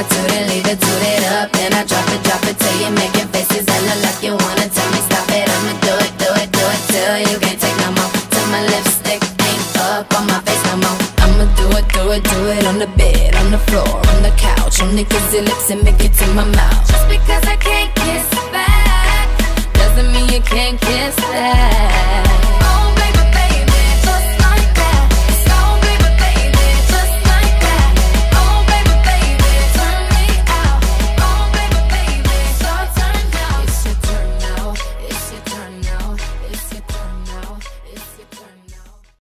I toot and leave it, toot it up. Then I drop it, drop it till you're making faces. And look like you wanna tell me stop it. I'ma do it, do it, do it till you can't take no more. Till my lipstick ain't up on my face no more. I'ma do it, do it, do it on the bed, on the floor, on the couch. Only kiss your lips and make it to my mouth. Just because I can't kiss back Doesn't mean you can't kiss back.